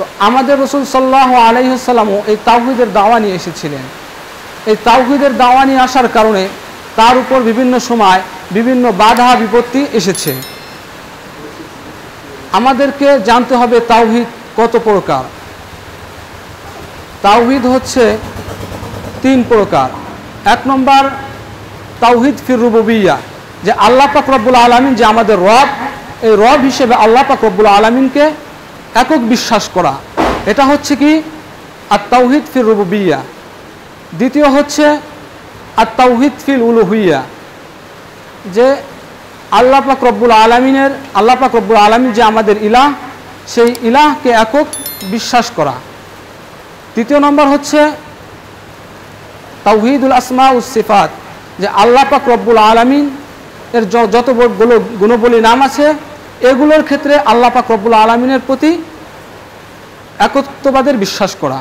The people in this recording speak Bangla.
তো আমাদের রসুল সাল্লাহ আলহিসাল্লামও এই তাওহিদের দাওয়া নিয়ে এসেছিলেন। এই তাওহিদের দাওয়া নিয়ে আসার কারণে তার উপর বিভিন্ন সময় বিভিন্ন বাধা বিপত্তি এসেছে। আমাদেরকে জানতে হবে তাওহিদ কত প্রকার। তাওহিদ হচ্ছে তিন প্রকার। এক নম্বর তাওহিদ ফির রুববিয়া, যে আল্লাহ পাক রব্বুল আলমিন যে আমাদের রব, এই রব হিসেবে আল্লাহ পাক রব্বুল আলমিনকে একক বিশ্বাস করা। এটা হচ্ছে কি? আর তাওহিদ ফির রুববিয়া। দ্বিতীয় হচ্ছে আর তাওহিদ ফিল উলুহুইয়া যে আল্লাহ পাক রব্বুল আলমিনের, আল্লাহ পাক রব্বুল আলমিন যে আমাদের ইলাহ, সেই ইলাহকে একক বিশ্বাস করা। তৃতীয় নম্বর হচ্ছে তাওহিদুল আসমা উসিফাত যে আল্লাহ পাক রব্বুল আলমিন এর যতগুলো গুণবলী নাম আছে এগুলোর ক্ষেত্রে আল্লাপাক রব্বুল আলমিনের প্রতি একত্ববাদের বিশ্বাস করা।